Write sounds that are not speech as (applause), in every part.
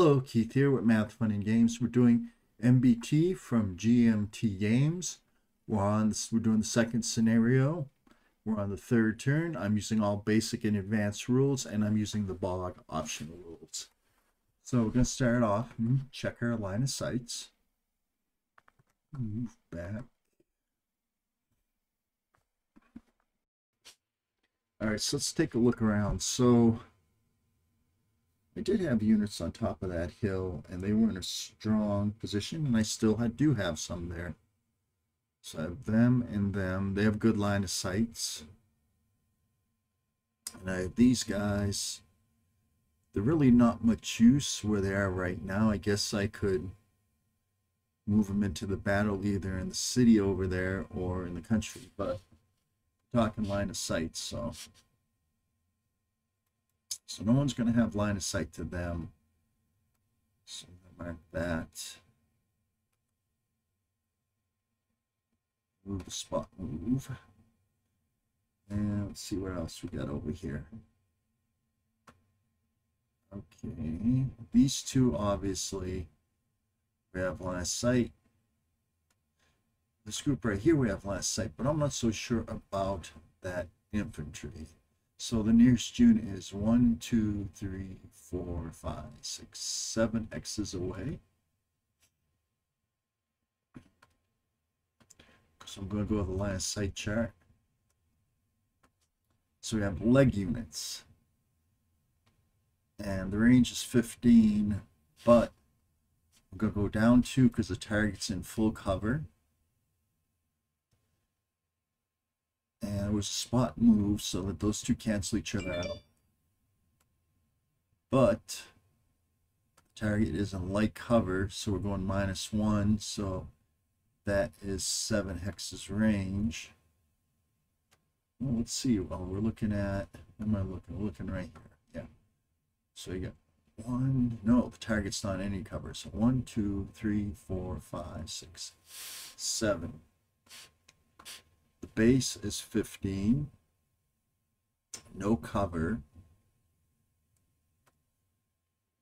Hello, Keith here with Math Fun and Games. We're doing MBT from GMT Games. We're on this, we're doing the second scenario. We're on the third turn. I'm using all basic and advanced rules, and I'm using the bog optional rules. So we're going to start off, hmm, check our line of sights. Move back. All right, so let's take a look around. So I did have units on top of that hill, and they were in a strong position, and I still had, do have some there. So I have them and them. They have good line of sights. And I have these guys. They're really not much use where they are right now. I guess I could move them into the battle either in the city over there or in the country. But talking line of sight, so so no one's going to have line of sight to them. So mark that. Move the spot move. And let's see what else we got over here. Okay, these two obviously we have line of sight. This group right here we have line of sight, but I'm not so sure about that infantry. So the nearest unit is one, two, three, four, five, six, seven X's away. So I'm going to go with the last sight chart. So we have leg units. And the range is 15, but I'm going to go down two because the target's in full cover. And it was a spot move so that those two cancel each other out. But target is in light cover, so we're going minus one, so that is seven hexes range. Well, let's see. Well, we're looking at. Am I looking? We're looking right here. Yeah. So you got one. No, the target's not any cover. So one, two, three, four, five, six, seven. Base is 15. No cover.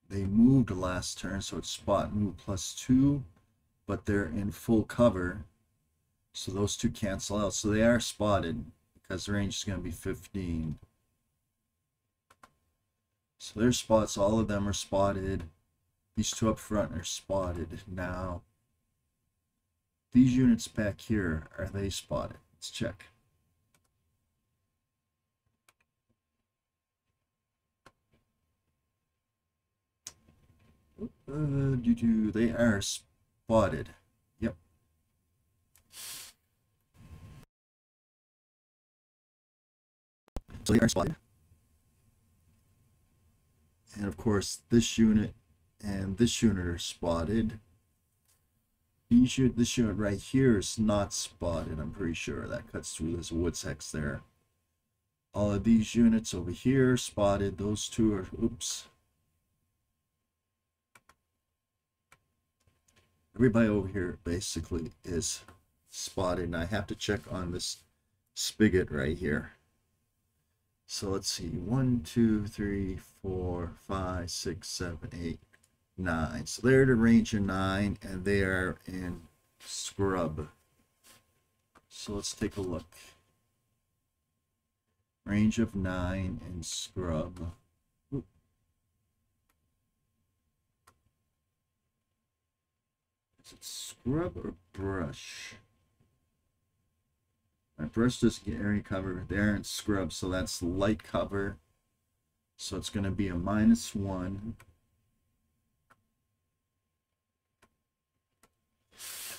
They moved last turn, so it's spot move plus two, but they're in full cover. So those two cancel out. So they are spotted because the range is going to be 15. So their spots, all of them are spotted. These two up front are spotted. Now, these units back here, are they spotted? Let's check. Uh, they are spotted. Yep. So they are spotted. And of course, this unit and this unit are spotted. These unit, this unit right here is not spotted. I'm pretty sure that cuts through. this wood hex there. All of these units over here spotted. Those two are, oops. Everybody over here basically is spotted. And I have to check on this spigot right here. So let's see. One, two, three, four, five, six, seven, eight, 9. So they're at a range of 9, and they are in scrub. So let's take a look. Range of 9 and scrub. Is it scrub or brush? My brush doesn't get area cover. They're in scrub, so that's light cover. So it's going to be a minus 1.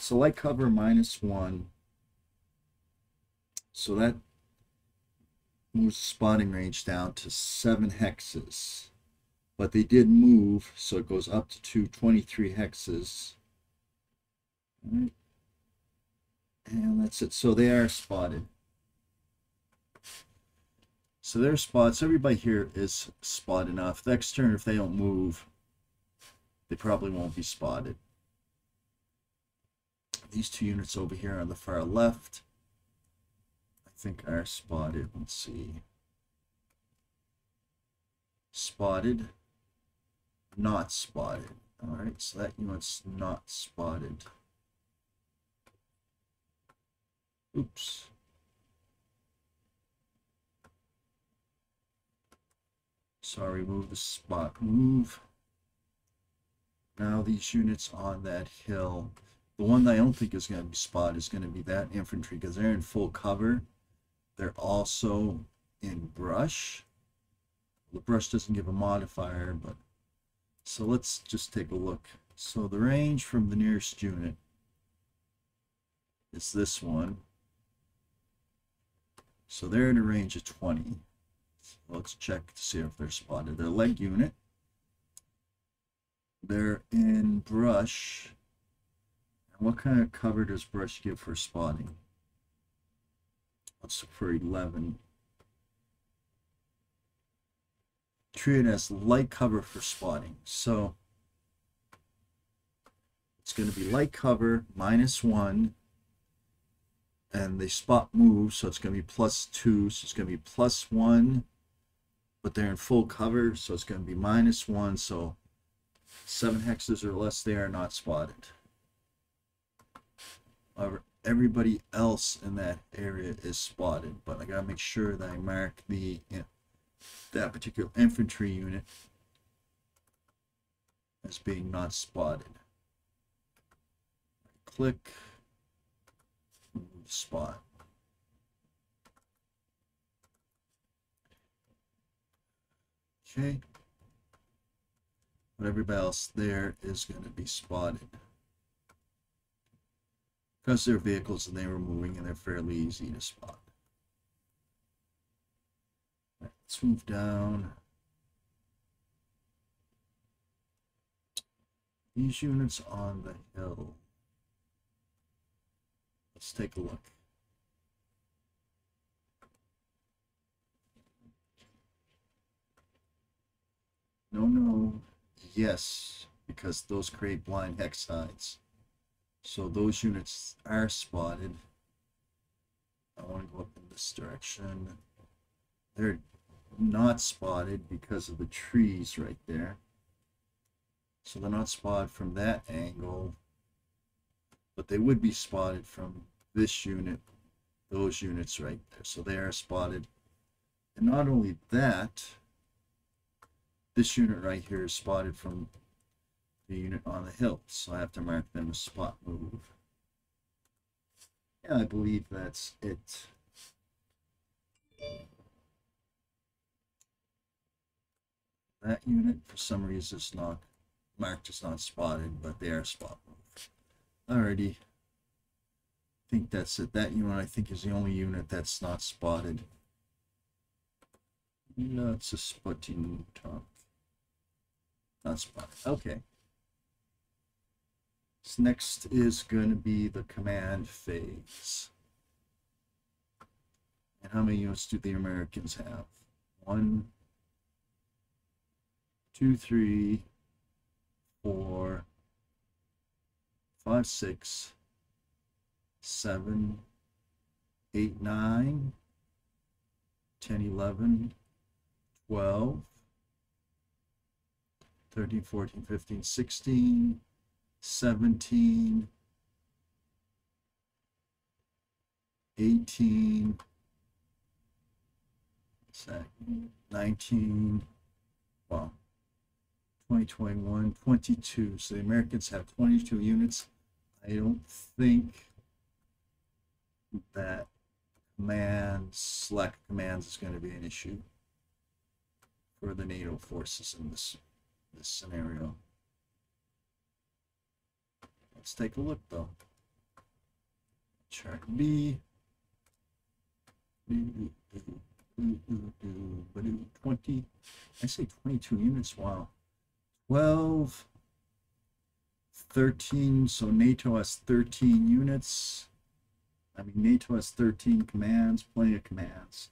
Select cover minus one. So that moves spotting range down to seven hexes. But they did move, so it goes up to 223 hexes. And that's it. So they are spotted. So their spots, everybody here is spot enough. Next turn, if they don't move, they probably won't be spotted these two units over here on the far left, I think are spotted. Let's see. Spotted. not spotted. All right, so that unit's not spotted. Oops. Sorry, move the spot. Move. Now these units on that hill. The one that I don't think is going to be spotted is going to be that infantry because they're in full cover. They're also in brush. The brush doesn't give a modifier, but so let's just take a look. So the range from the nearest unit is this one. So they're in a range of 20. So let's check to see if they're spotted. They're leg unit. They're in brush. What kind of cover does brush give for spotting? Let's look for 11. treat it as light cover for spotting. So it's going to be light cover minus one and they spot move so it's going to be plus two so it's going to be plus one but they're in full cover so it's going to be minus one so seven hexes or less they are not spotted however everybody else in that area is spotted but i gotta make sure that i mark the that particular infantry unit as being not spotted. Click spot. Okay. But everybody else there is going to be spotted. Because they're vehicles and they were moving and they're fairly easy to spot. Let's move down. These units on the hill. Let's take a look. No, no, yes, because those create blind hex sides. So those units are spotted. I want to go up in this direction. They're not spotted because of the trees right there. So they're not spotted from that angle, but they would be spotted from this unit, those units right there. So they are spotted. And not only that, this unit right here is spotted from the unit on the hill. So I have to mark them as spot move. Yeah, I believe that's it. That unit, for some reason, is not marked as not spotted, but they are spot moved. Alrighty. I think that's it. That unit, I think, is the only unit that's not spotted. No, it's a spotting top. Not spotted. Okay. So next is going to be the command phase. And how many units do the Americans have? One, two, three, four, five, six, seven, eight, nine, ten, eleven, twelve, thirteen, fourteen, fifteen, sixteen, seventeen, eighteen, nineteen, wow. 2021, 22. So the Americans have 22 units. I don't think that commands, lack of commands is going to be an issue for the NATO forces in this this scenario. Let's take a look though. Chart B. 20. I say 22 units. Wow. 12, 13, so NATO has 13 units. I mean, NATO has 13 commands, plenty of commands.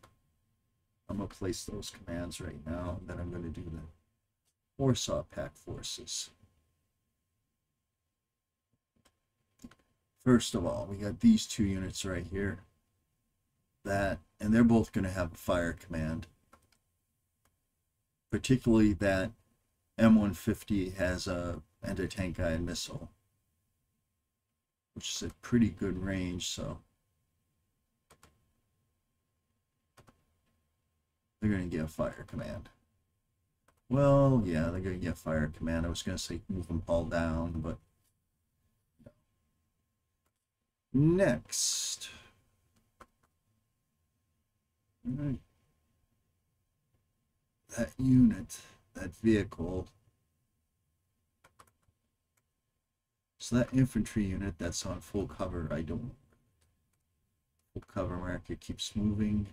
I'm going to place those commands right now, and then I'm going to do the Warsaw Pact forces. First of all, we got these two units right here. That, and they're both going to have a fire command. Particularly that M150 has a anti-tank guided missile, which is a pretty good range, so they're going to get fire command. Well, yeah, they're going to get fire command. I was going to say move them all down, but next. That unit, that vehicle. So that infantry unit that's on full cover, I don't. Full cover market keeps moving.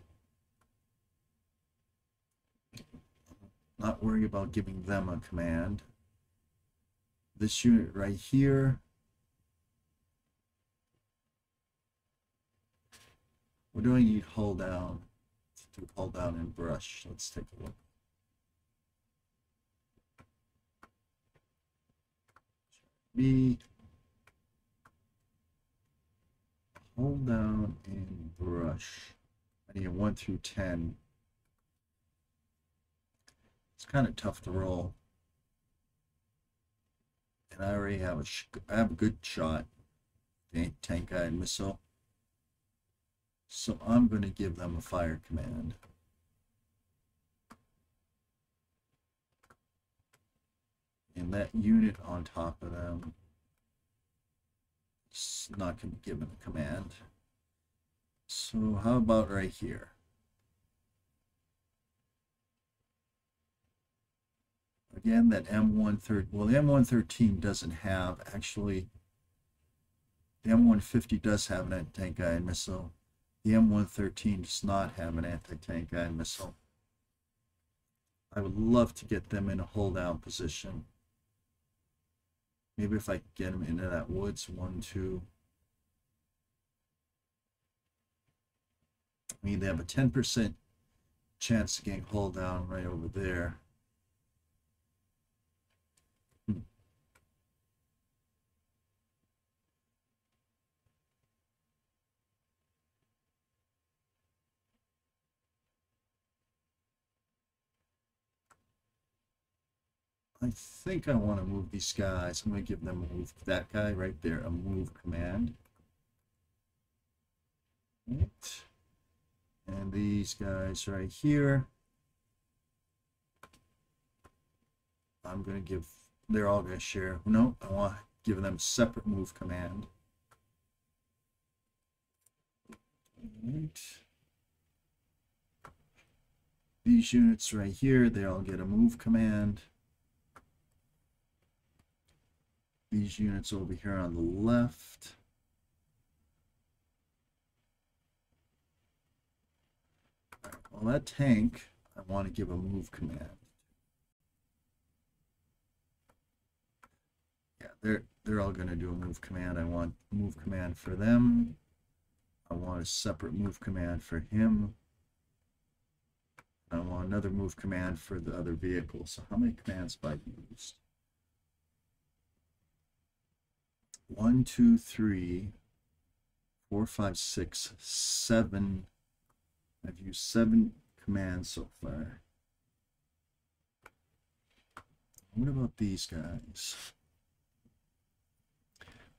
Not worry about giving them a command. This unit right here. What do I need hull down? Hull down and brush. Let's take a look. B. Hull down and brush. I need a 1 through 10. It's kind of tough to roll. And I already have a, I have a good shot. Tank guide uh, missile. So I'm going to give them a fire command. And that unit on top of them is not going to be given a command. So how about right here? Again, that M113, well, the M113 doesn't have actually, the M150 does have an anti-tank guided missile. The M113 does not have an anti-tank guided missile. I would love to get them in a hull down position. Maybe if I get them into that woods, one, two. I mean, they have a 10% chance of getting hull down right over there. I think I want to move these guys. I'm going to give them a move. That guy right there, a move command. Right. And these guys right here. I'm going to give, they're all going to share. No, I want to give them separate move command. Right. These units right here, they all get a move command. These units over here on the left. well, that tank, I want to give a move command. Yeah, they're they're all going to do a move command. I want move command for them. I want a separate move command for him. I want another move command for the other vehicle. So how many commands have I used? One, two, three, four, five, six, seven. I've used seven commands so far. What about these guys?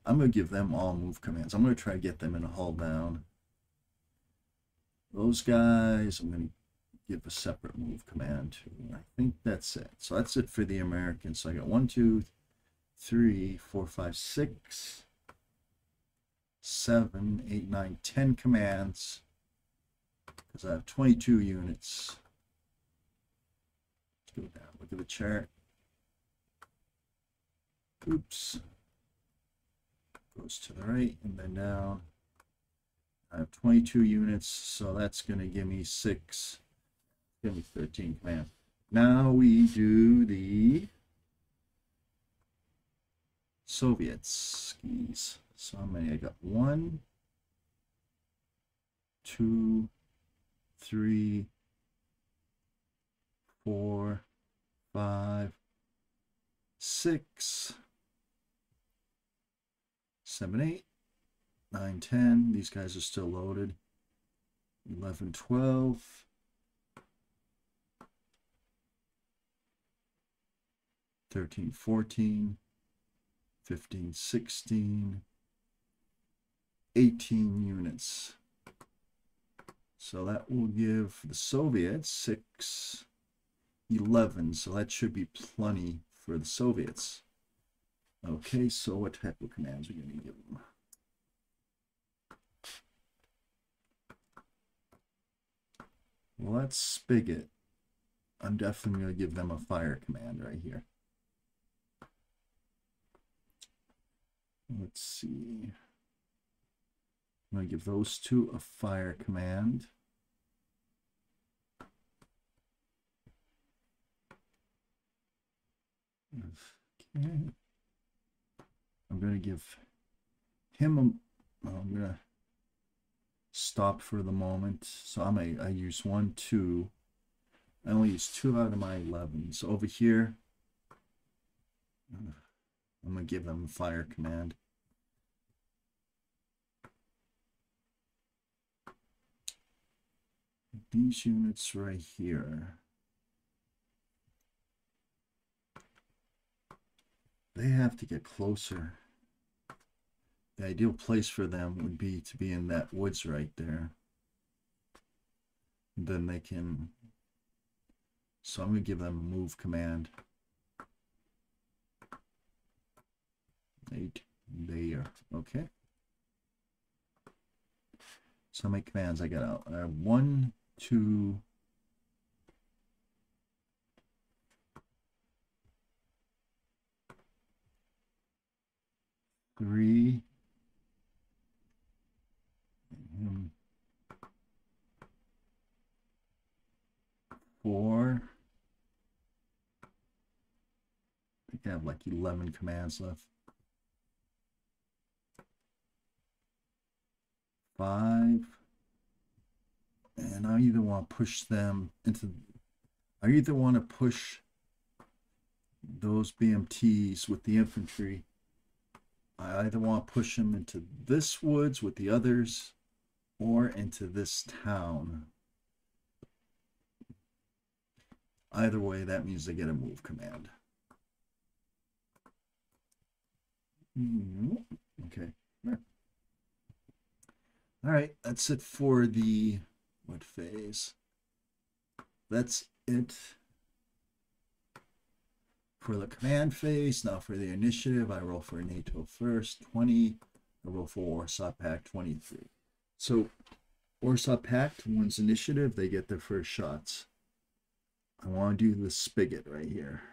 I'm going to give them all move commands. I'm going to try to get them in a hull down. Those guys, I'm going to give a separate move command to. I think that's it. So that's it for the Americans. So I got one, two, three, four, five, six, seven, eight, nine, ten commands. Because I have 22 units. Let's go down. Look at the chart. Oops. Goes to the right and then down. I have 22 units, so that's going to give me six. Give me 13 commands. Now we do the Soviets skis. So how many? I got one, two, three, four, five, six, seven, eight, nine, ten. These guys are still loaded. 11, 12. 13, 14, 15, 16, 18 units. So that will give the Soviets 6, 11. So that should be plenty for the Soviets. Okay, so what type of commands are we going to give them? Well, that's Spigot. I'm definitely going to give them a fire command right here. Let's see. I'm going to give those two a fire command. Okay. I'm going to give him a, I'm going to stop for the moment. So I'm a, I use one, two. I only use two out of my 11. So over here, I'm going to give them a fire command. These units right here. They have to get closer. The ideal place for them would be to be in that woods right there. Then they can, so I'm going to give them a move command. Eight there, okay. So many commands I got out? Have one, two, three, um, four. I think I have like 11 commands left. Five. And I either want to push them into, I either want to push those BMPs with the infantry I either want to push them into this woods with the others or into this town. Either way, that means they get a move command. Mm-hmm. Okay. All right, that's it for the what phase? That's it for the command phase. Now for the initiative, I roll for NATO first, 20. I roll for Warsaw Pact, 23. So Warsaw Pact, one's initiative, they get their first shots. I want to do the spigot right here.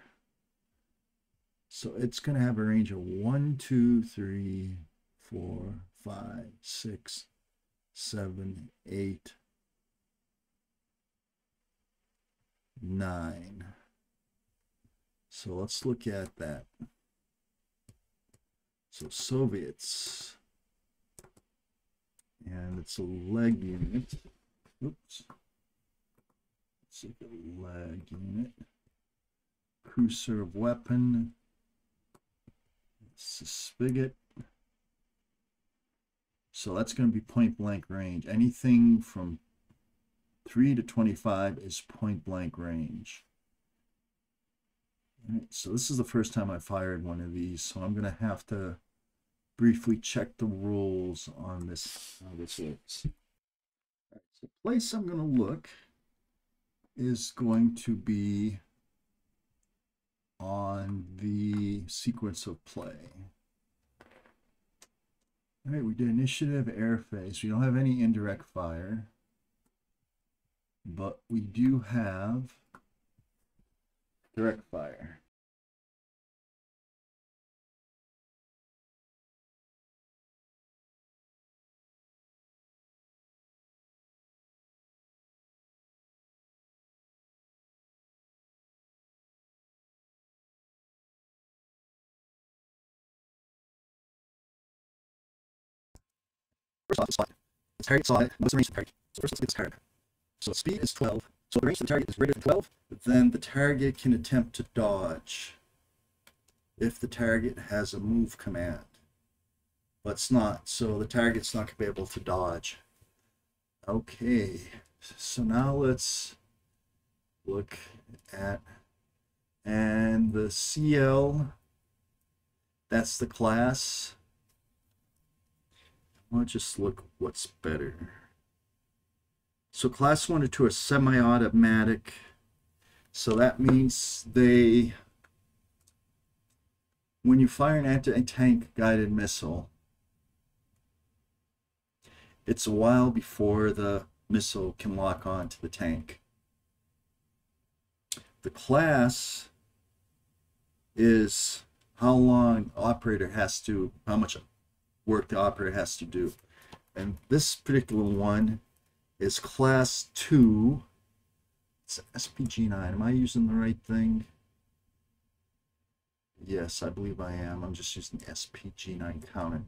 So it's going to have a range of 1, 2, 3, 4, 5, 6, 7, 8, 9. So let's look at that. So Soviets. And it's a leg unit. Oops. Look at leg unit. Crew serve weapon. It's a spigot. So that's going to be point blank range. Anything from 3 to 25 is point blank range. Right, so this is the first time I fired one of these, so I'm going to have to briefly check the rules on this, how this. Right, so the place I'm going to look is going to be on the sequence of play. All right, we did initiative, air phase. We don't have any indirect fire, but we do have direct fire. First off, the spot. The target slot. What's the range of the target? So first let's get this card. So speed is 12. So the range of the target is greater than 12. Then the target can attempt to dodge if the target has a move command. But it's not, so the target's not going to be able to dodge. Okay, so now let's look at And the CL, that's the class. I'll just look what's better. So class one or two are semi-automatic. So that means they, when you fire an anti-tank guided missile, it's a while before the missile can lock on to the tank. The class is how long operator has to, how much work the operator has to do. And this particular one is class 2. It's SPG9. Am I using the right thing? Yes, I believe I am. I'm just using SPG9 counter.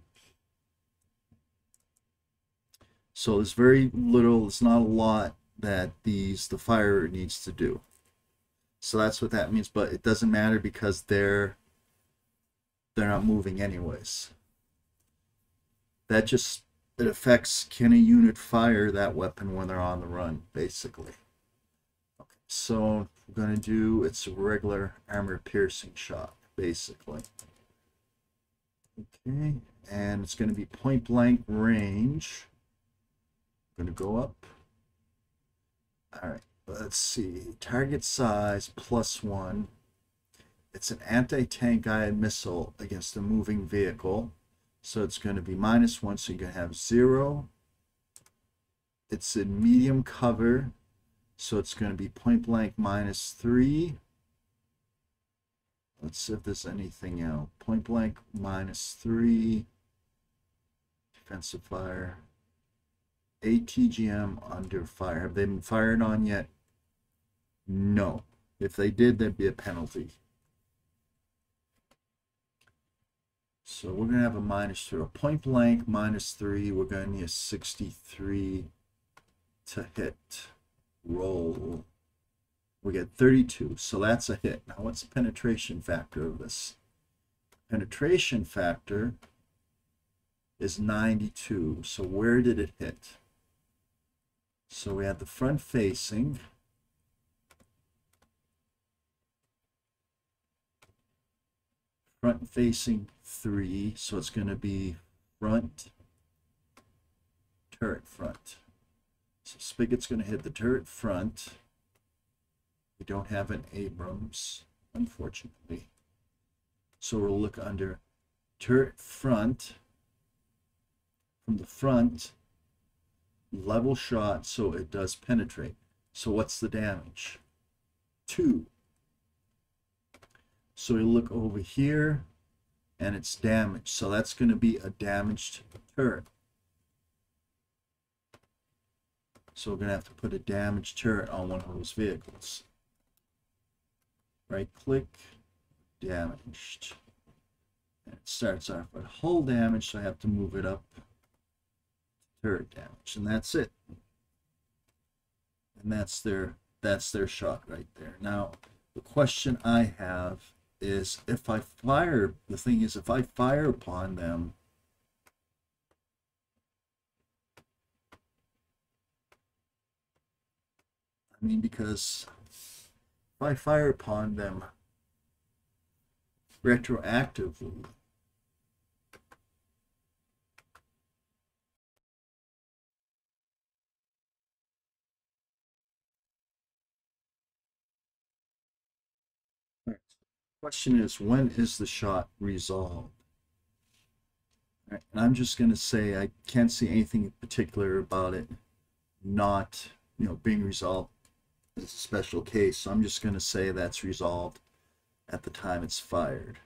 So there's very little, it's not a lot that these the fire needs to do. So that's what that means, but it doesn't matter because they're they're not moving anyways. That just it affects can a unit fire that weapon when they're on the run, basically. Okay, so we're gonna do it's a regular armor piercing shot, basically. Okay, and it's gonna be point blank range. I'm gonna go up. All right, let's see. Target size plus one. It's an anti-tank guided missile against a moving vehicle. So it's going to be minus one, so you're going to have zero. It's a medium cover, so it's going to be point blank minus three. Let's see if there's anything else. Point blank minus three. Defensive fire. ATGM under fire. Have they been fired on yet? No. If they did, there'd be a penalty. So we're going to have a minus two. A point blank minus three. We're going to need a 63 to hit. Roll. We get 32. So that's a hit. Now what's the penetration factor of this? Penetration factor is 92. So where did it hit? So we had the front facing. Front facing three, so it's going to be front, turret front. So Spigot's going to hit the turret front. We don't have an Abrams, unfortunately. So we'll look under turret front. From the front, level shot so it does penetrate. So what's the damage? Two. So we look over here and it's damaged. So that's going to be a damaged turret. So we're going to have to put a damaged turret on one of those vehicles. Right click, damaged. And it starts off with hull damage, so I have to move it up turret damage. And that's it. And that's their that's their shot right there. Now, the question I have is if I fire, the thing is, if I fire upon them, I mean, because if I fire upon them retroactively, question is when is the shot resolved? Right, and i'm just going to say i can't see anything particular about it not you know being resolved. As a special case so i'm just going to say that's resolved at the time it's fired.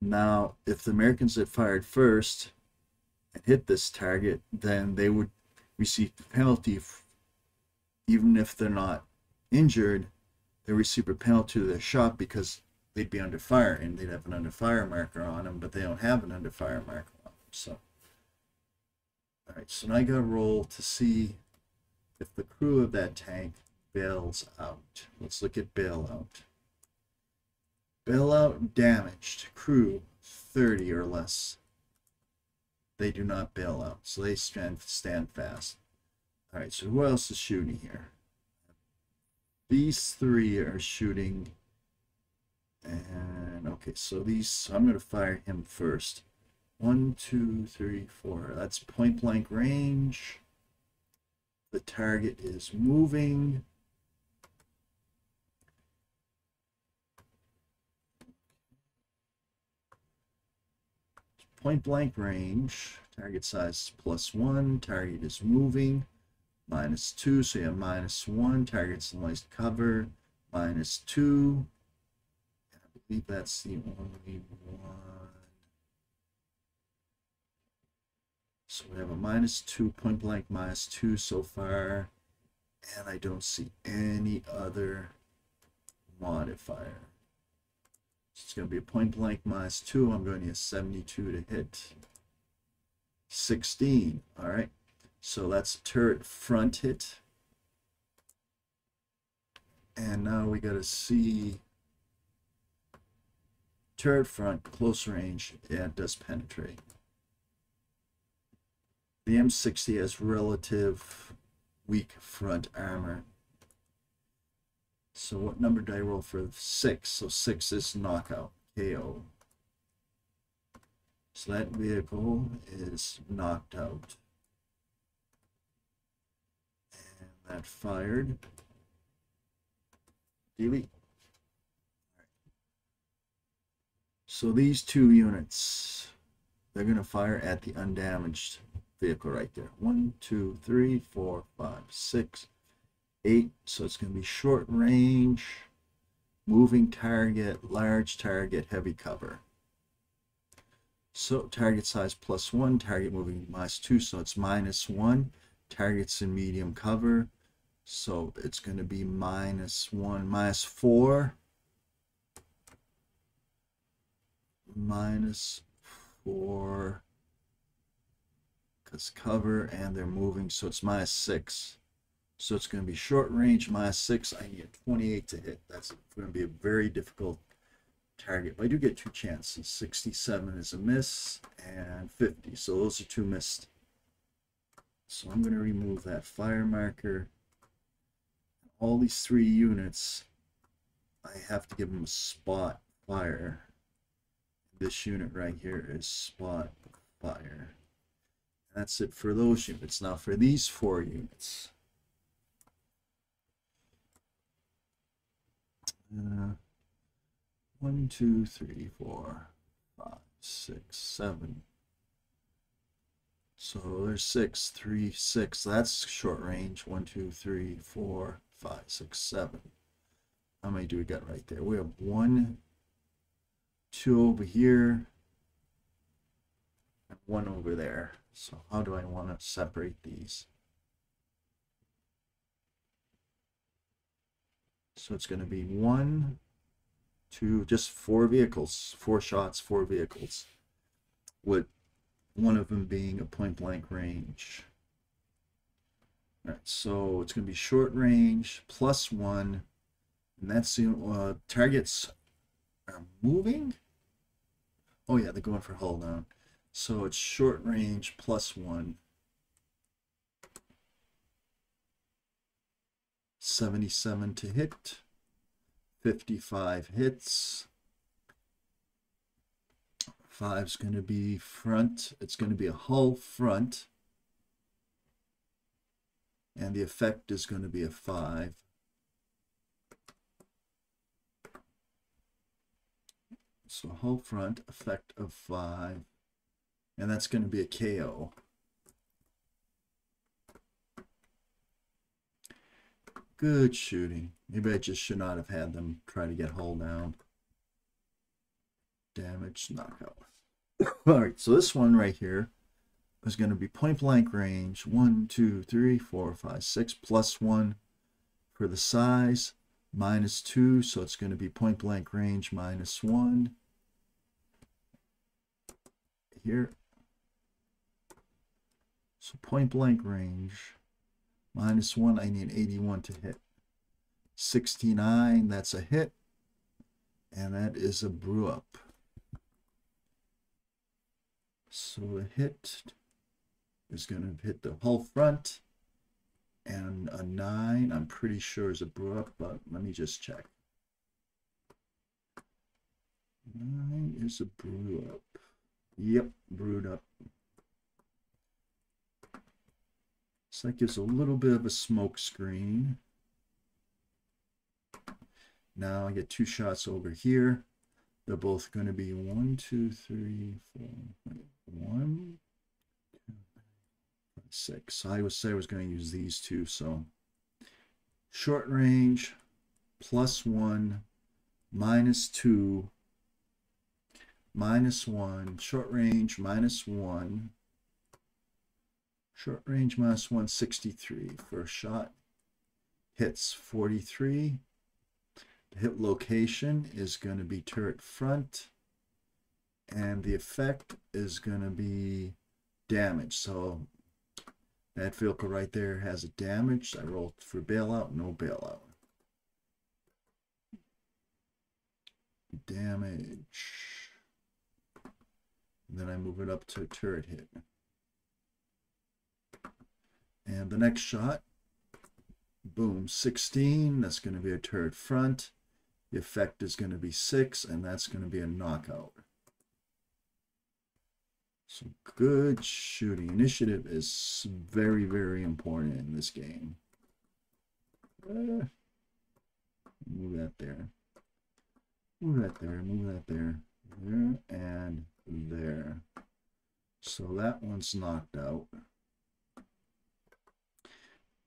Now if the americans had fired first and hit this target then they would receive penalty even if they're not injured they receive a penalty to their shot because they'd be under fire and they'd have an under fire marker on them, but they don't have an under fire marker on them. So, all right, so now I got to roll to see if the crew of that tank bails out. Let's look at bailout. Bailout damaged crew 30 or less. They do not bail out, so they stand stand fast. All right, so who else is shooting here? These three are shooting. And okay, so these, I'm going to fire him first. One, two, three, four. That's point blank range. The target is moving. Point blank range. Target size plus one. Target is moving. Minus two. So you have minus one. Target's nice cover. Minus two. I believe that's the only one. So we have a minus two, point blank minus two so far. And I don't see any other modifier. So it's going to be a point blank minus two. I'm going to use 72 to hit 16. All right. So that's turret front hit. And now we got to see turret front, close range. It does penetrate. The M60 has relative weak front armor. So what number did I roll for six? So six is knockout, KO. So that vehicle is knocked out. And that fired. Delete. So these two units, they're going to fire at the undamaged vehicle right there. One, two, three, four, five, six, eight. So it's going to be short range, moving target, large target, heavy cover. So target size plus one, target moving minus two, so it's minus one. Target's in medium cover, so it's going to be minus one, minus four, minus four, because cover and they're moving, so it's minus six. So it's going to be short range, minus six. I need a 28 to hit. That's going to be a very difficult target. But I do get two chances. 67 is a miss and 50. So those are two missed. So I'm going to remove that fire marker. All these three units, I have to give them a spot fire. This unit right here is spot fire. That's it for those units. Now for these four units. Uh, one, two, three, four, five, six, seven. So there's six, three, six. That's short range. One, two, three, four, five, six, seven. How many do we got right there? We have one, two over here, and one over there. So how do I want to separate these? So it's going to be one, two, just four vehicles, four shots, four vehicles, with one of them being a point blank range. All right, so it's going to be short range plus one, and that's the uh, targets are moving. Oh yeah, they're going for hull down. So it's short range plus one. 77 to hit. 55 hits. Five's going to be front. It's going to be a hull front. And the effect is going to be a five. So hull front, effect of five. And that's going to be a KO. Good shooting. Maybe I just should not have had them try to get hull down. Damage, knockout. (coughs) All right, so this one right here is going to be point blank range. One, two, three, four, five, six, plus one for the size, minus two. So it's going to be point blank range minus one. Here, so point blank range, minus one, I need 81 to hit. 69, that's a hit. And that is a brew up. So a hit is going to hit the hull front. and a nine, I'm pretty sure is a up, but let me just check. Nine is a brew up. Yep, brewed up. It's like there's a little bit of a smoke screen. Now I get two shots over here. They're both going to be one, two, three, four, one, six. I would say I was going to use these two. So short range plus one minus two minus one. Short range minus one. Short range minus 163 first shot hits 43 The hit location is going to be turret front and the effect is going to be damage. So that vehicle right there has a damage. I rolled for bailout no bailout. Damage. And then I move it up to turret hit. And the next shot. Boom 16 that's going to be a turret front. The effect is going to be six, and that's going to be a knockout. So good shooting. Initiative is very, very important in this game. Uh, move that there. Move that there. Move that there. There and there. So that one's knocked out.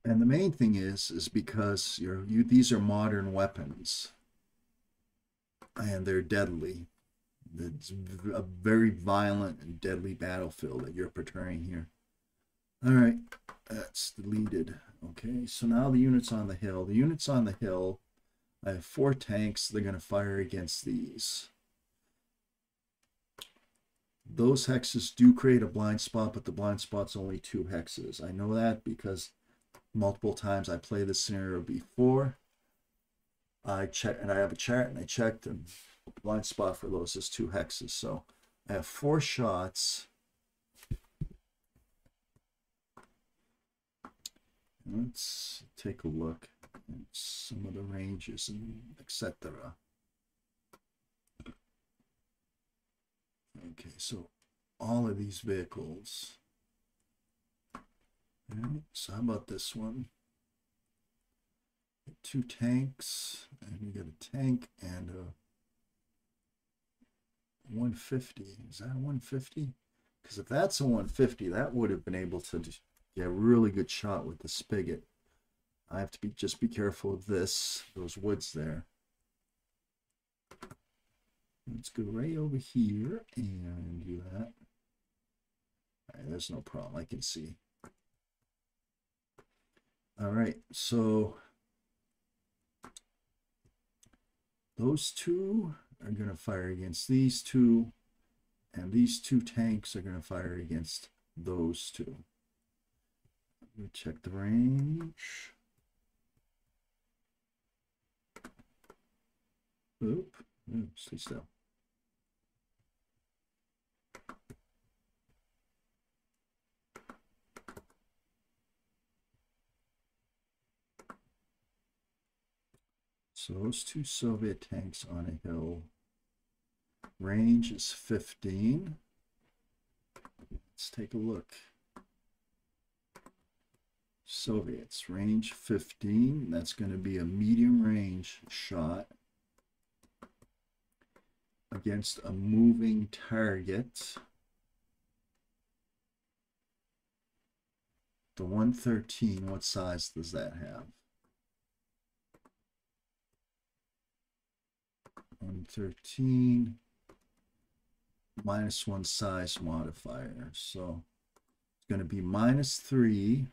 And the main thing is, is because you, these are modern weapons and they're deadly. It's a very violent and deadly battlefield that you're portraying here. All right, that's deleted. Okay, so now the units on the hill. The units on the hill, I have four tanks. They're going to fire against these. Those hexes do create a blind spot, but the blind spot's only two hexes. I know that because multiple times I played this scenario before I check and I have a chart and I checked and blind spot for those is two hexes. So I have four shots. Let's take a look at some of the ranges and etc. Okay, so all of these vehicles. So how about this one? two tanks, and you get a tank and a 150. Is that 150? Because if that's a 150, that would have been able to get a really good shot with the spigot. I have to be just be careful of this, those woods there. Let's go right over here and do that. There's no problem. I can see. All right, so those two are going to fire against these two, and these two tanks are going to fire against those two. Let me check the range. Oop, Oop stay still. So those two Soviet tanks on a hill. Range is 15. Let's take a look. Soviets, range 15. That's going to be a medium range shot against a moving target. The 113, what size does that have? 113 minus one size modifier. So it's going to be minus three.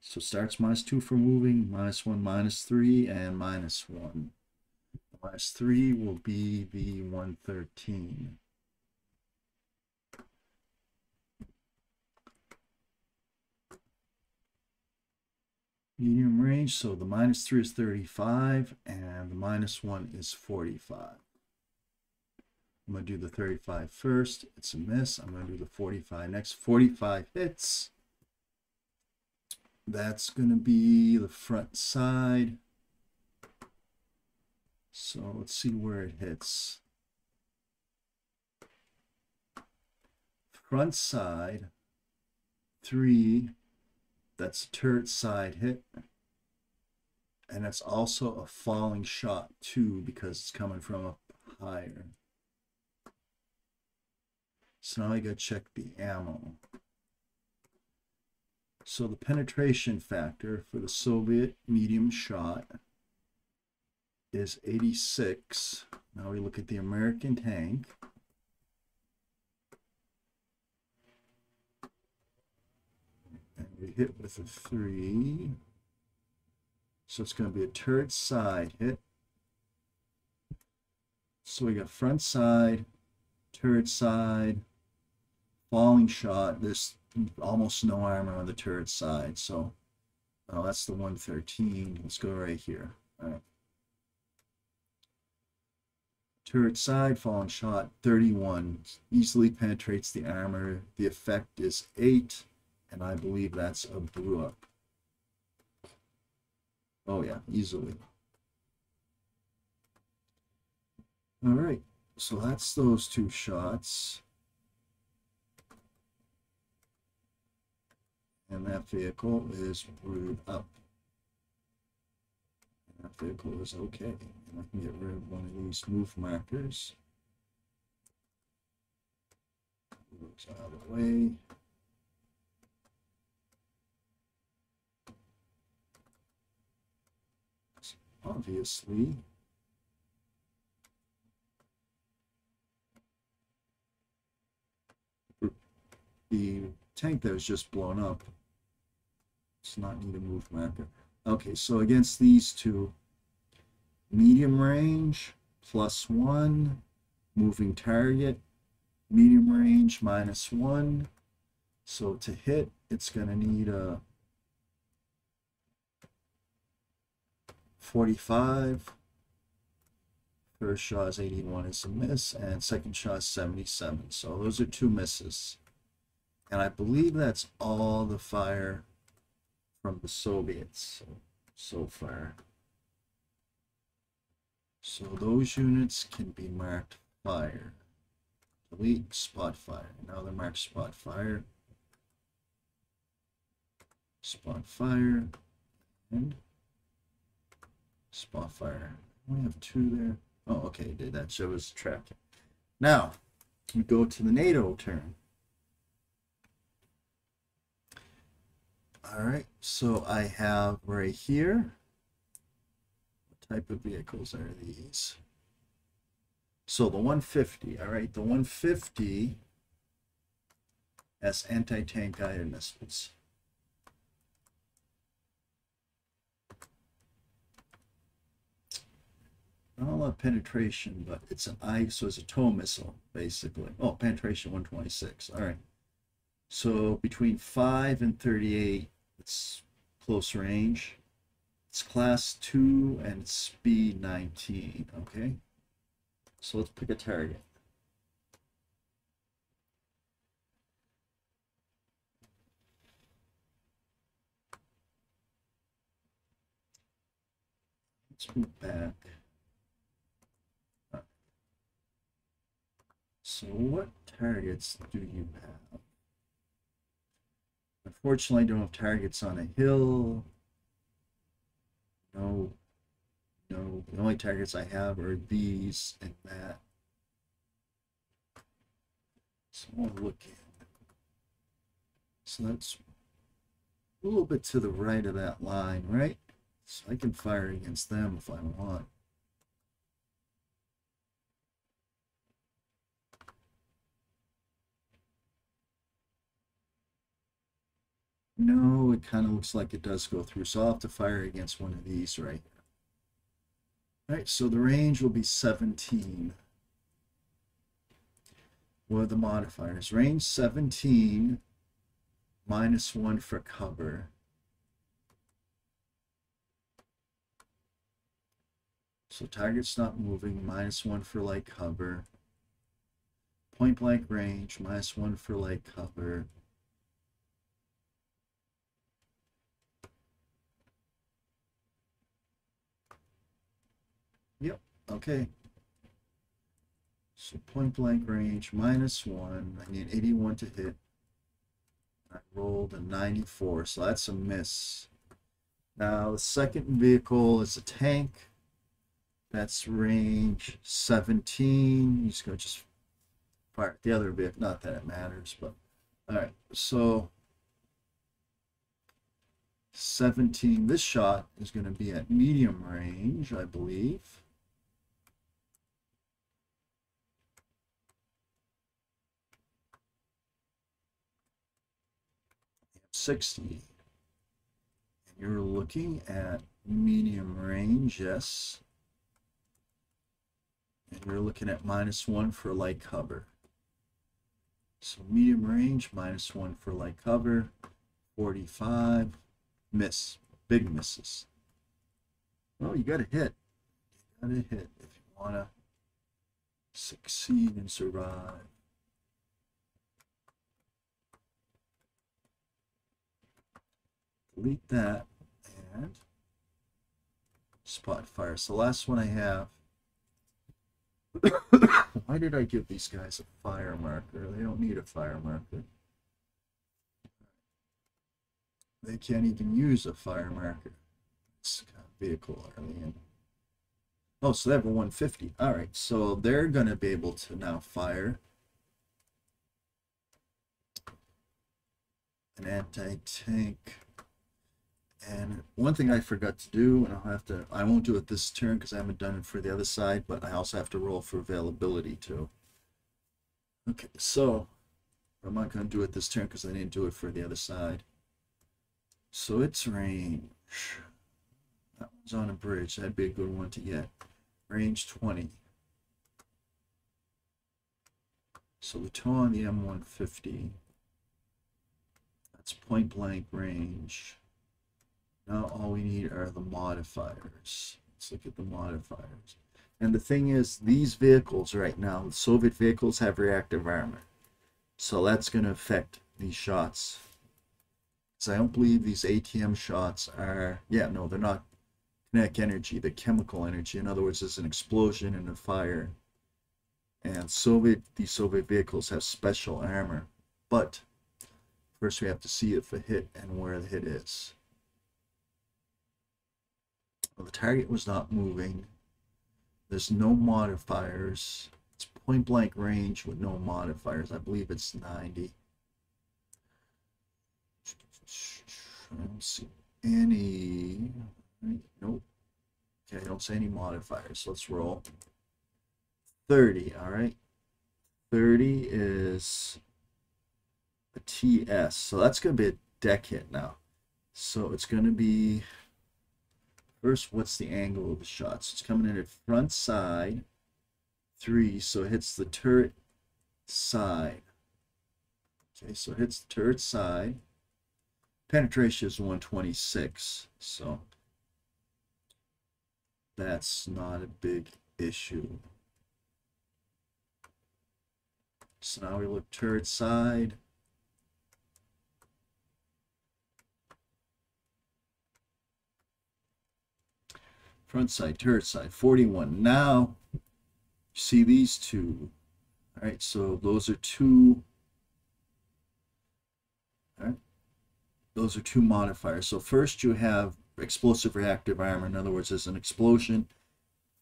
So starts minus two for moving, minus one, minus three, and minus one. Minus three will be the 113. Medium range. So the minus 3 is 35 and the minus 1 is 45. I'm going to do the 35 first. It's a miss. I'm going to do the 45 next. 45 hits. that's going to be the front side. So let's see where it hits. Front side, three, that's a turret side hit. And that's also a falling shot too because it's coming from up higher. So now I gotta check the ammo. So the penetration factor for the Soviet medium shot is 86. Now we look at the American tank. Hit with a 3. So it's going to be a turret side hit. So we got front side, turret side, falling shot. There's almost no armor on the turret side. So oh, that's the 113. Let's go right here. All right. Turret side, falling shot, 31. Easily penetrates the armor. The effect is 8, and I believe that's a blew up. Oh yeah, easily. All right, so that's those two shots. And that vehicle is brewed up. That vehicle is okay. And I can get rid of one of these move markers. Moves out of the way. Obviously the tank that was just blown up does not need a move marker. Okay, so against these two, medium range plus one, moving target, medium range minus one. So to hit, it's going to need a 45. First shot is 81 is a miss, and second shot is 77. So those are two misses. And I believe that's all the fire from the Soviets so far. So those units can be marked fire. Delete spot fire. Now they're marked spot fire. Spot fire. And spot fire. We have two there. Oh, okay, did that shows tracking. Now, we go to the NATO turn. All right, so I have right here, what type of vehicles are these? So the 150, all right, the 150 has anti-tank guided missiles. Penetration, but it's an I, so it's a tow missile, basically. Oh, penetration 126, all right. So between 5 and 38, it's close range. It's class 2 and speed 19, okay? So let's pick a target. Let's move back. So what targets do you have? Unfortunately, I don't have targets on a hill. No, no. The only targets I have are these and that. So I'll look at. So that's a little bit to the right of that line, right? So I can fire against them if I want. No, it kind of looks like it does go through. So I'll have to fire against one of these right here. All right, so the range will be 17. What are the modifiers? Range 17, minus 1 for cover. So target's not moving, minus 1 for light cover. Point blank range, minus 1 for light cover. Okay. So point blank range minus one. I need 81 to hit. I rolled a 94, so that's a miss. Now the second vehicle is a tank. That's range 17. He's gonna just fire the other vehicle. Not that it matters, but all right. So 17. This shot is going to be at medium range, I believe. 60. You're looking at medium range, yes. And you're looking at minus one for light cover. So medium range, minus one for light cover, 45, miss, big misses. Well, you got to hit. You got to hit if you want to succeed and survive. Delete that and spot fire. So last one I have. (coughs) Why did I give these guys a fire marker? They don't need a fire marker. They can't even use a fire marker. This kind of vehicle they in? Oh, so they have a 150. All right, so they're going to be able to now fire an anti-tank and one thing I forgot to do, and I'll have to, I won't do it this turn because I haven't done it for the other side, but I also have to roll for availability too. Okay, so I'm not going to do it this turn because I didn't do it for the other side. So it's range. That one's on a bridge. That'd be a good one to get. Range 20. So the TOW on the M150. That's point blank range. Now all we need are the modifiers. Let's look at the modifiers. And the thing is, these vehicles right now, the Soviet vehicles have reactive armor. So that's going to affect these shots. So I don't believe these ATM shots are, yeah, no, they're not kinetic energy, they're chemical energy. In other words, there's an explosion and a fire. And Soviet, these Soviet vehicles have special armor. But first we have to see if a hit and where the hit is. Well, the target was not moving. There's no modifiers. It's point blank range with no modifiers. I believe it's 90. I don't see any. Nope. Okay, I don't see any modifiers. Let's roll. 30, all right. 30 is a TS. So that's going to be a deck hit now. So it's going to be First, what's the angle of the shot? So it's coming in at front side, three, so it hits the turret side. Okay, so it hits the turret side. Penetration is 126, so that's not a big issue. So now we look turret side. Front side, turret side, 41. Now, see these two. All right, so those are two. All right, those are two modifiers. So first you have explosive reactive armor. In other words, there's an explosion,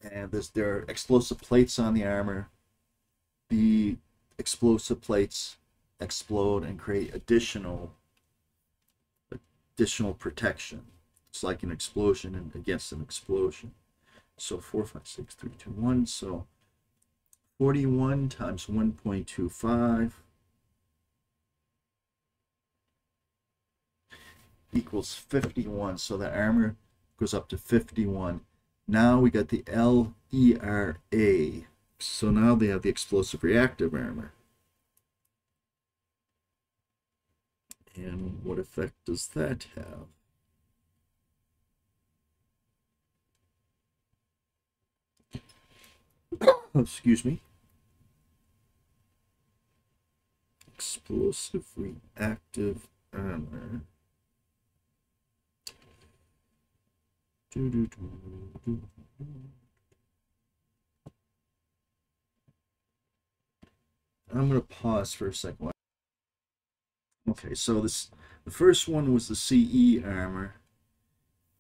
and there's there are explosive plates on the armor. The explosive plates explode and create additional additional protection. It's like an explosion and against an explosion. So 4, 5, 6, 3, 2, 1. So 41 times 1.25 equals 51. So the armor goes up to 51. Now we got the LERA. So now they have the explosive reactive armor. And what effect does that have? (coughs) Excuse me. Explosive reactive armor. Do, do, do, I'm going to pause for a second. Okay, so this the first one was the CE armor,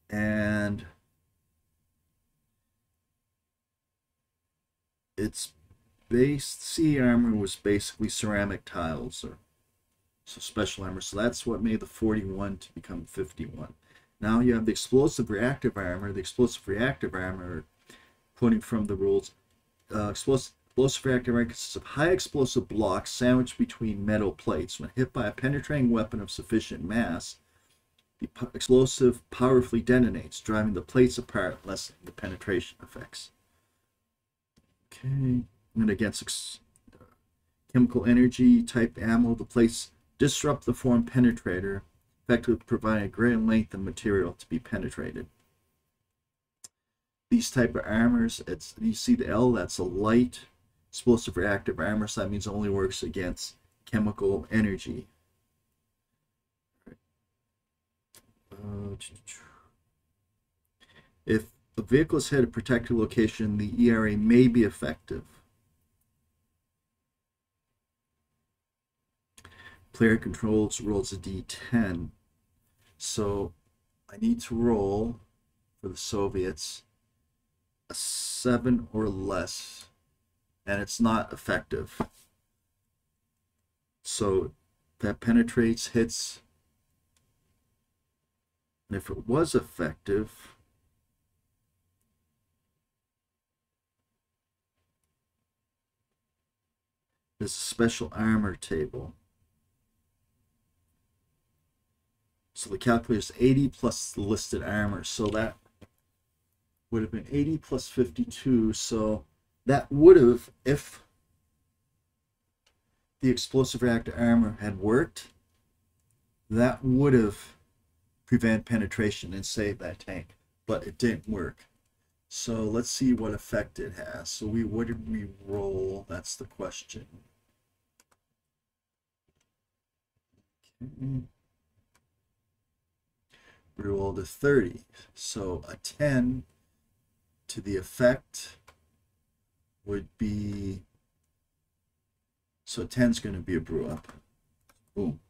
and it's based CE armor was basically ceramic tiles or so special armor. So that's what made the 41 to become 51. Now you have the explosive reactive armor. The explosive reactive armor, quoting from the rules, uh, explosive, explosive reactive armor consists of high explosive blocks sandwiched between metal plates. When hit by a penetrating weapon of sufficient mass, the explosive powerfully detonates, driving the plates apart, lessening the penetration effects. Okay, and against chemical energy type ammo, the plates disrupt the form penetrator, effectively providing a greater length of material to be penetrated. These type of armors, it's you see the L, that's a light explosive reactive armor, so that means it only works against chemical energy. Uh, if the vehicle is hit a protected location, the ERA may be effective. Player controls rolls a d10. So I need to roll for the Soviets a 7 or less, and it's not effective. So that penetrates, hits, and if it was effective, a special armor table. So the calculator is 80 plus the listed armor. So that would have been 80 plus 52. So that would have, if the explosive reactor armor had worked, that would have prevented penetration and saved that tank. But it didn't work. So let's see what effect it has. So we what did we roll? That's the question. Okay roll to 30. So a 10 to the effect would be, so 10 is going to be a brew up. Boom.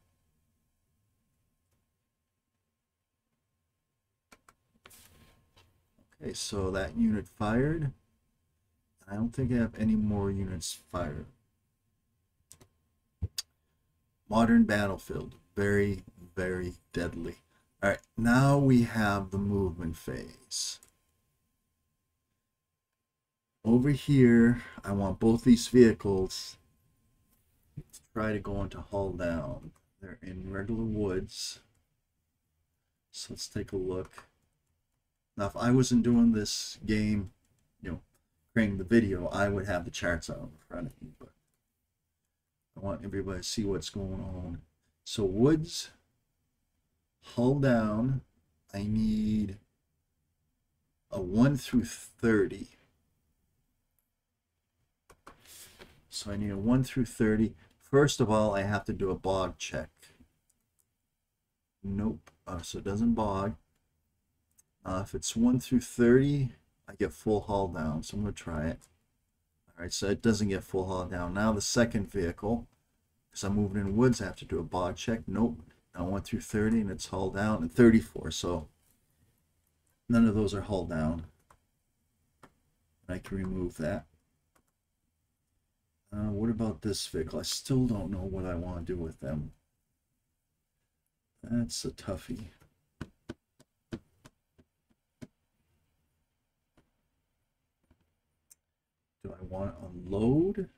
Okay, so that unit fired. I don't think I have any more units fired. Modern battlefield, very, very deadly. All right, now we have the movement phase. Over here, I want both these vehicles to try to go into hull down. They're in regular woods. So let's take a look. Now, if I wasn't doing this game, you know, creating the video, I would have the charts out in front of me, but I want everybody to see what's going on. So woods, hull down, I need a 1 through 30. So I need a 1 through 30. First of all, I have to do a bog check. Nope. Uh, so it doesn't bog. Uh, if it's 1 through 30, I get full hull down. So I'm going to try it. Right, so it doesn't get full hull down. Now the second vehicle, because I'm moving in woods, I have to do a bog check. Nope. I went through 30 and it's hull down and 34 so none of those are hull down. I can remove that. Uh, what about this vehicle? I still don't know what I want to do with them. That's a toughie do I want to unload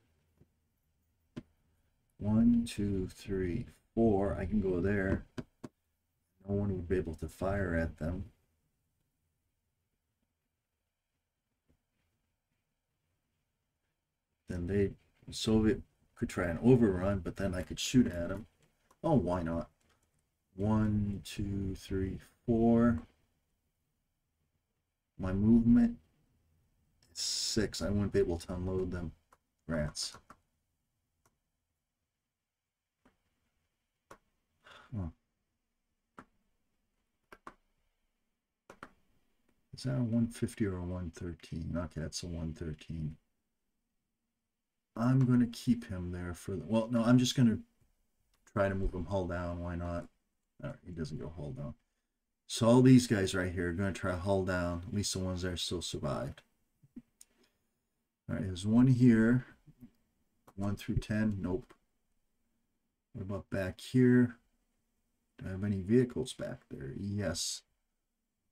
One, two, three, four. I can go there. No one would be able to fire at them. Then they, Soviet could try an overrun, but then I could shoot at them. Oh, why not? One, two, three, four. My movement six. I wouldn't be able to unload them. Rats. Is that a 150 or a 113? Okay, that's a 113. I'm going to keep him there for the, well, no, I'm just going to try to move him hull down. Why not? All right, he doesn't go hull down. So all these guys right here are going to try to hull down, at least the ones that are still survived. All right, there's one here. One through 10. Nope. What about back here? Do I have any vehicles back there? Yes.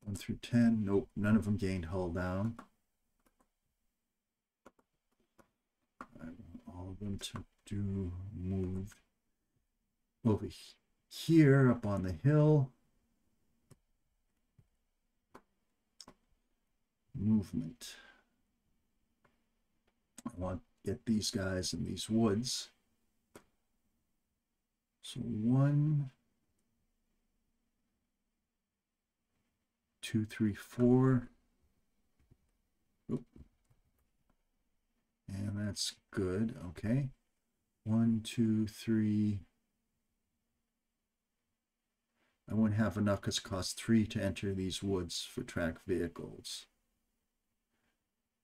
1 through 10. Nope. None of them gained hull down. I want all of them to do move over here up on the hill. Movement. I want to get these guys in these woods. So one, two, three, four. Oop. And that's good. Okay. One, two, three. I won't have enough because it costs three to enter these woods for track vehicles.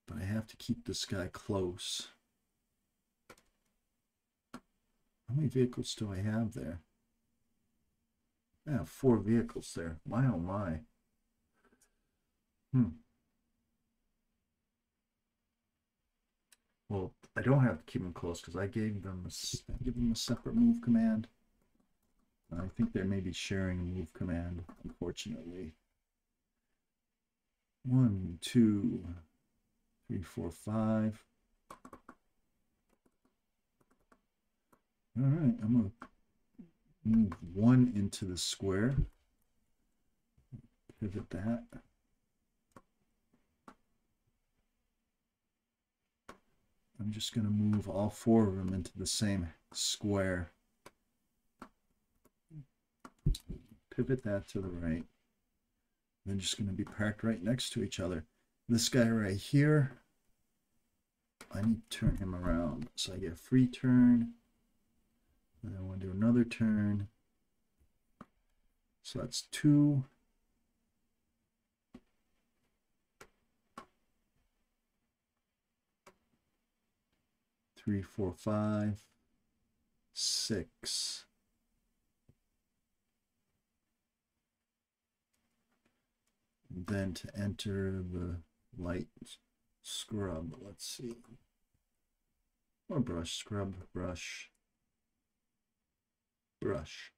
But I have to keep this guy close. How many vehicles do I have there? I have four vehicles there. My oh my. Hmm. Well, I don't have to keep them close because I gave them a, I give them a separate move command. I think they may be sharing a move command, unfortunately. One, two, three, four, five. All right, I'm gonna move one into the square. Pivot that. I'm just gonna move all four of them into the same square. Pivot that to the right. They're just gonna be parked right next to each other. This guy right here, I need to turn him around. So I get a free turn. And I want to do another turn. So that's two. Three, four, five, six. then to enter the light scrub, let's see. Or brush, scrub, brush brush.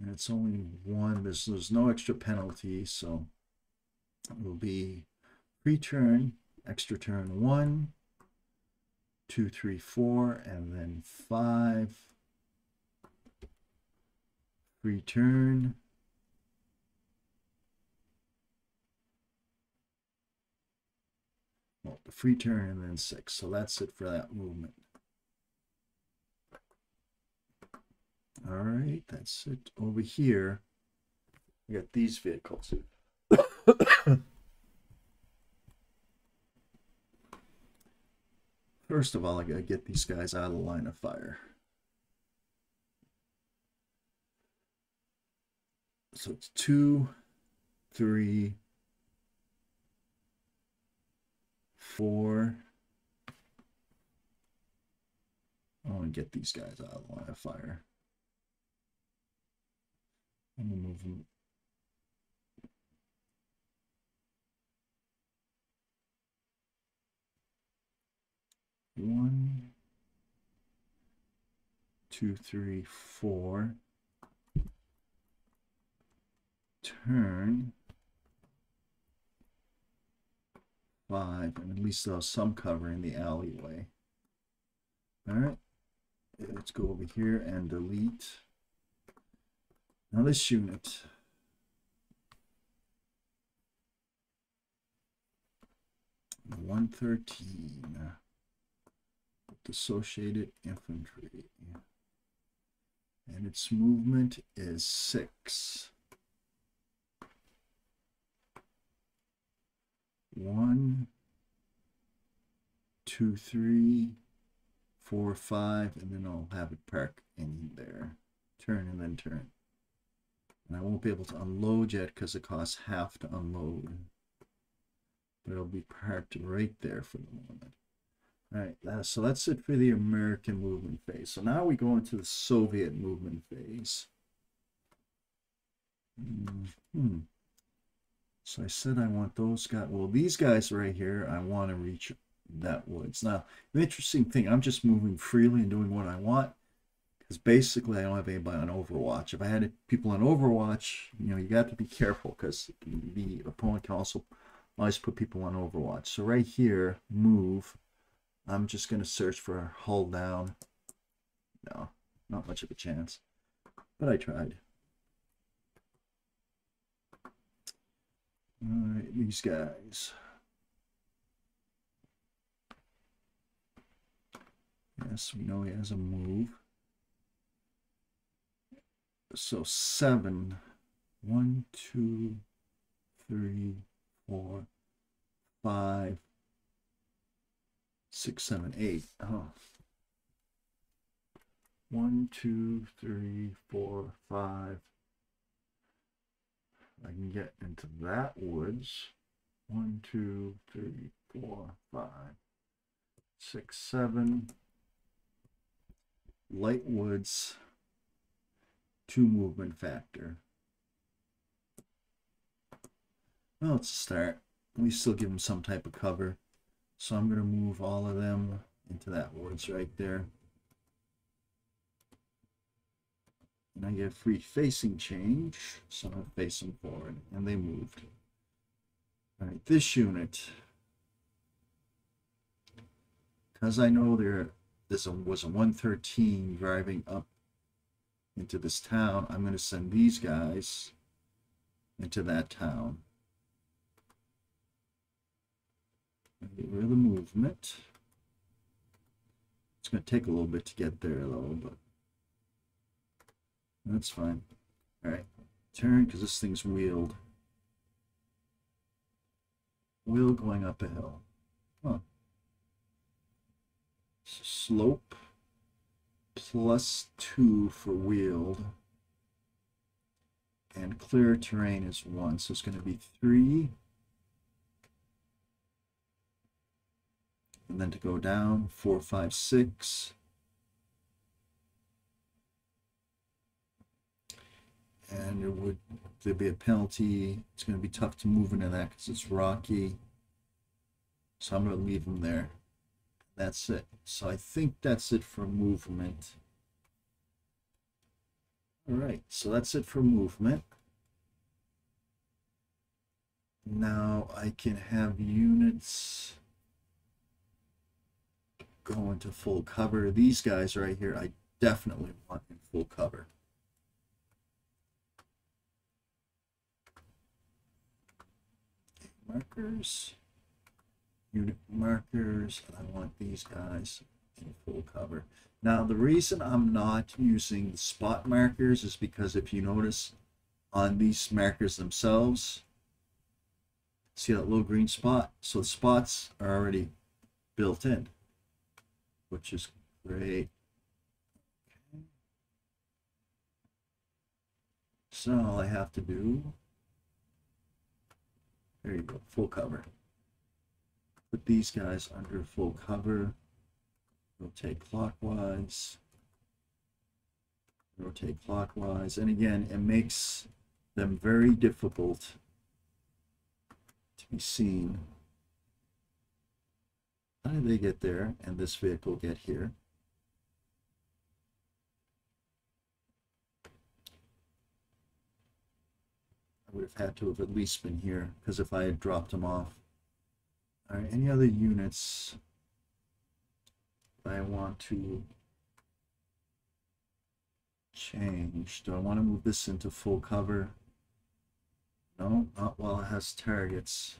And it's only one, there's, there's no extra penalty, so it will be free turn, extra turn one, two, three, four, and then five. Free turn. Well, the free turn and then six. So that's it for that movement. All right, that's it. Over here, we got these vehicles. (coughs) First of all, I gotta get these guys out of the line of fire. So it's two, three, four. I want to get these guys out of the line of fire. I'm gonna move them. One, two, three, four. Turn. Five, and at least some cover in the alleyway. All right, let's go over here and delete. Now this unit. One thirteen. Associated infantry. And its movement is six. One, two, three, four, five, and then I'll have it park in there. Turn and then turn. And I won't be able to unload yet because it costs half to unload. But it'll be parked right there for the moment. All right, so that's it for the American movement phase. So now we go into the Soviet movement phase. Hmm. So I said I want those guys. Well, these guys right here, I want to reach that woods. Now, the interesting thing, I'm just moving freely and doing what I want. Because basically, I don't have anybody on Overwatch. If I had people on Overwatch, you know, you got to be (laughs) careful because the opponent can also always put people on Overwatch. So right here, move. I'm just going to search for hull down. No, not much of a chance. But I tried. Alright, these guys. Yes, we know he has a move. So seven. One, two, three, four, five, six, seven, eight. Oh. One, two, three, four, five. I can get into that woods. One, two, three, four, five, six, seven. Light woods, two movement factor. Well, it's a start. We still give them some type of cover. So I'm going to move all of them into that woods right there. And I get free facing change, so I face them forward, and they moved. All right, this unit, because I know there this was a 113 driving up into this town, I'm going to send these guys into that town. Get rid of the movement. It's going to take a little bit to get there, though, but that's fine. Alright. Turn, because this thing's wheeled. Wheel going up a hill. Huh. Slope plus two for wheeled. And clear terrain is one. So it's going to be three. And then to go down, four, five, six. And there would there be a penalty. It's going to be tough to move into that because it's rocky. So I'm going to leave them there. That's it. So I think that's it for movement. All right, so that's it for movement. Now I can have units go into full cover. These guys right here, I definitely want in full cover. Markers, unit markers, I want these guys in full cover. Now, the reason I'm not using spot markers is because if you notice on these markers themselves, see that little green spot? So the spots are already built in, which is great. So all I have to do there you go, full cover. Put these guys under full cover. Rotate clockwise. Rotate clockwise. And again, it makes them very difficult to be seen. How did they get there and this vehicle get here? I would have had to have at least been here, because if I had dropped them off. All right, any other units I want to change? Do I want to move this into full cover? No, not while it has targets.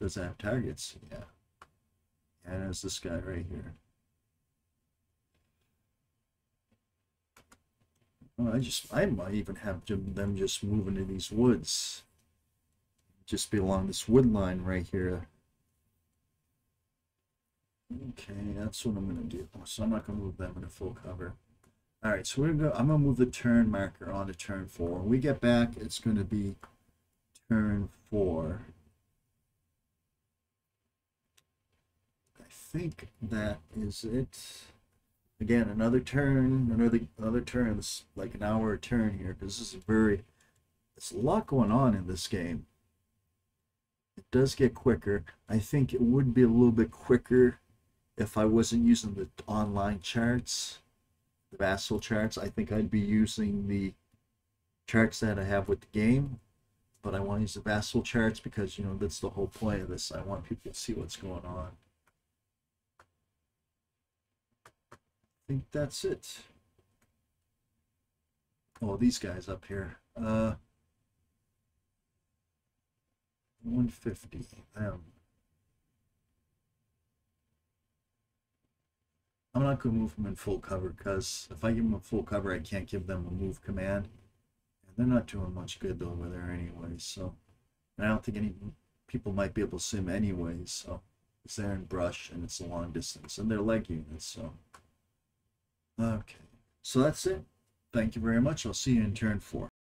Does it have targets? Yeah. Yeah, there's this guy right here. I just, I might even have them just move into these woods. Just be along this wood line right here. Okay, that's what I'm gonna do. So I'm not gonna move them into full cover. All right, so we're gonna go, I'm gonna move the turn marker on to turn four. When we get back, it's gonna be turn four. I think that is it. Again, another turn, another another turn. It's like an hour a turn here because this is very. There's a lot going on in this game. It does get quicker. I think it would be a little bit quicker if I wasn't using the online charts, the Vassal charts. I think I'd be using the charts that I have with the game but I want to use the Vassal charts because you know that's the whole point of this. I want people to see what's going on. Think that's it. Oh, these guys up here. Uh, 150. Them. I'm not going to move them in full cover because if I give them a full cover, I can't give them a move command. They're not doing much good over there anyways, so and I don't think any people might be able to sim anyways, so it's there in brush and it's a long distance and they're leg units, so okay. So that's it. Thank you very much. I'll see you in turn four.